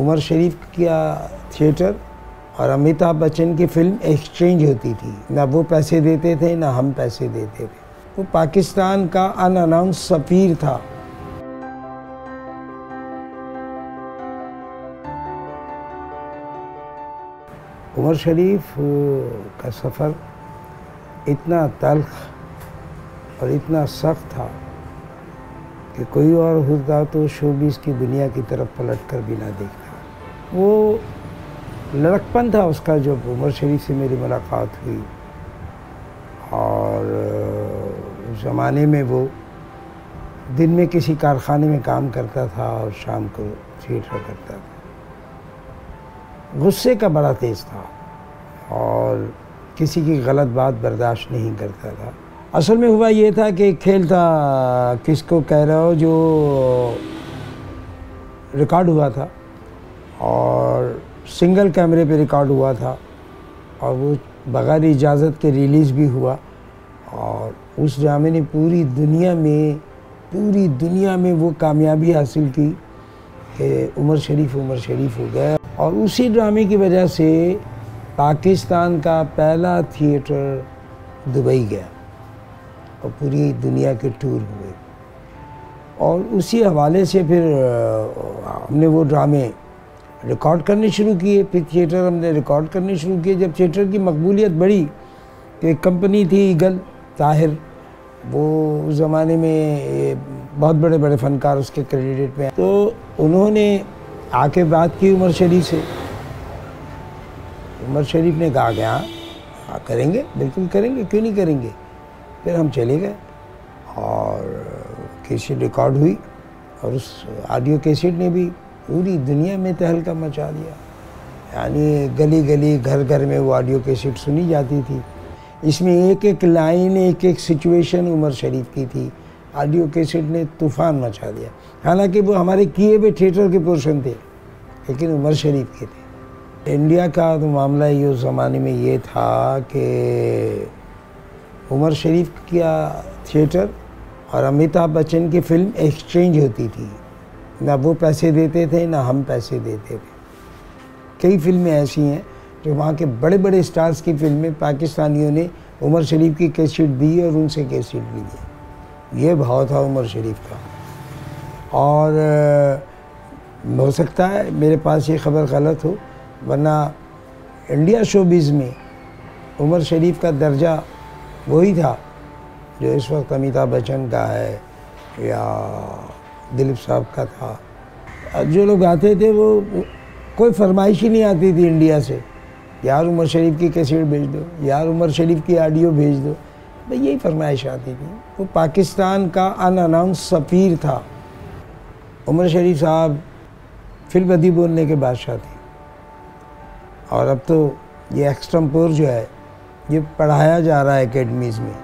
उमर शरीफ का थिएटर और अमिताभ बच्चन की फ़िल्म एक्सचेंज होती थी। ना वो पैसे देते थे, ना हम पैसे देते थे। वो पाकिस्तान का अनअनाउंस सफ़ीर था। उमर शरीफ का सफ़र इतना तल्ख और इतना सख्त था कि कोई और होता तो शोबीस की दुनिया की तरफ़ पलट कर भी ना देखता। वो लड़कपन था उसका जब उमर शरीफ से मेरी मुलाकात हुई। और उस ज़माने में वो दिन में किसी कारखाने में काम करता था और शाम को थिएटर करता था। गुस्से का बड़ा तेज़ था और किसी की गलत बात बर्दाश्त नहीं करता था। असल में हुआ ये था कि खेल था, किसको कह रहे हो, जो रिकॉर्ड हुआ था। और सिंगल कैमरे पे रिकॉर्ड हुआ था और वो बग़ैर इजाज़त के रिलीज़ भी हुआ और उस ड्रामे ने पूरी दुनिया में, पूरी दुनिया में वो कामयाबी हासिल की कि उमर शरीफ उमर शरीफ हो गया। और उसी ड्रामे की वजह से पाकिस्तान का पहला थिएटर दुबई गया और पूरी दुनिया के टूर हुए। और उसी हवाले से फिर हमने वो ड्रामे रिकॉर्ड करने शुरू किए फिर थिएटर हमने रिकॉर्ड करने शुरू किए जब थिएटर की मकबूलियत बढ़ी तो एक कंपनी थी ईगल ताहिर वो उस ज़माने में बहुत बड़े बड़े फ़नकार उसके क्रेडिट में तो उन्होंने आके बात की उमर शरीफ से। उमर शरीफ ने कहा कि हाँ हाँ करेंगे, बिल्कुल करेंगे, क्यों नहीं करेंगे? फिर हम चले गए और कैसेट रिकॉर्ड हुई और उस ऑडियो कैसेट ने भी पूरी दुनिया में तहलका मचा दिया। यानी गली गली घर घर में वो ऑडियो कैसेट सुनी जाती थी। इसमें एक एक लाइन एक एक सिचुएशन उमर शरीफ की थी। ऑडियो कैसेट ने तूफ़ान मचा दिया। हालाँकि वो हमारे किए हुए थिएटर के पोर्शन थे, लेकिन उमर शरीफ के थे। इंडिया का तो मामला ये उस ज़माने में ये था कि उमर शरीफ का थिएटर और अमिताभ बच्चन की फ़िल्म एक्सचेंज होती थी। ना वो पैसे देते थे, ना हम पैसे देते थे। कई फ़िल्में ऐसी हैं जो वहाँ के बड़े बड़े स्टार्स की फ़िल्में पाकिस्तानियों ने उमर शरीफ की कैसेट दी और उनसे कैसेट भी दी ये भाव था उमर शरीफ का। और हो सकता है मेरे पास ये खबर गलत हो, वरना इंडिया शोबिज़ में उमर शरीफ का दर्जा वही था जो इस वक्त अमिताभ बच्चन का है या दिलीप साहब का था। जो लोग आते थे, वो कोई फरमाइश ही नहीं आती थी इंडिया से। यार उमर शरीफ की कैसेट भेज दो, यार उमर शरीफ की ऑडियो भेज दो। भाई, यही फरमाइश आती थी। वो पाकिस्तान का अनअनाउंस सफ़ीर था। उमर शरीफ साहब फ़िल्म अदी बोलने के बादशाह थे। और अब तो ये एक्सट्रम्पोर जो है, ये पढ़ाया जा रहा है अकेडमीज़ में।